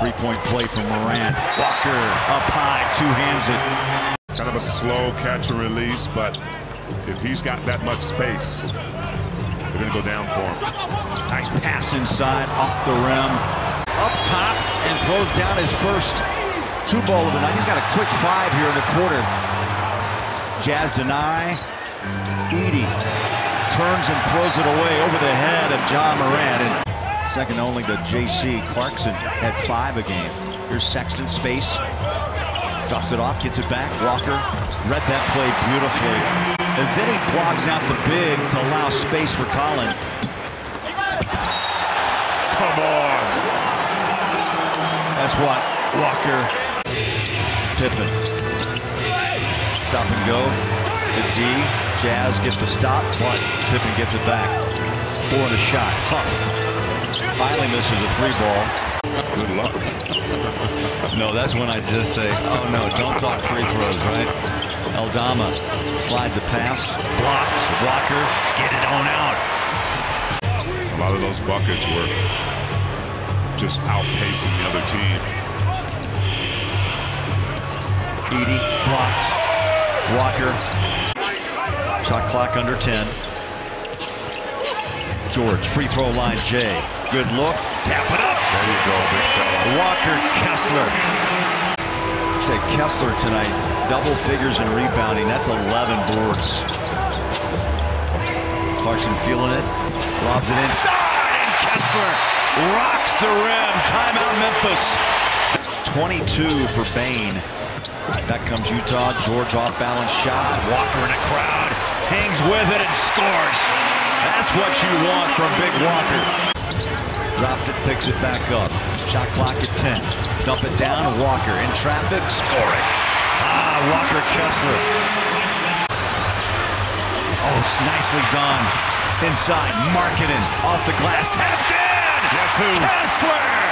Three-point play from Morant. Walker up high, two hands it. Kind of a slow catch and release, but if he's got that much space, they're going to go down for him. Nice pass inside, off the rim, up top, and throws down his first two ball of the night. He's got a quick five here in the quarter. Jazz deny. Edey turns and throws it away over the head of John Morant. And second only to J.C. Clarkson at five a game. Here's Sexton space. Drops it off, gets it back. Walker read that play beautifully. And then he blocks out the big to allow space for Collin. Come on. That's what Walker, Pippen. Stop and go. The D. Jazz get the stop, but Pippen gets it back. Four in a shot. Huff finally misses a three ball. Good luck. No, that's when I just say, oh no, don't talk free throws, right? Aldama slides a pass, blocked. Walker, get it on out. A lot of those buckets were just outpacing the other team. Edey blocked. Walker. Shot clock under 10. George, free throw line, Jay. Good look. Tap it up. There you go, big fella. Walker Kessler. Take Kessler tonight. Double figures in rebounding. That's 11 boards. Clarkson feeling it. Lobs it inside. And Kessler rocks the rim. Timeout Memphis. 22 for Bane. Back comes Utah. George off balance shot. Walker in a crowd. Hangs with it and scores. That's what you want from Big Walker. Dropped it, picks it back up. Shot clock at 10. Dump it down. Walker in traffic. Scoring. Ah, Walker Kessler. Oh, it's nicely done. Inside. Markkanen off the glass. Tapped in. Guess who? Kessler.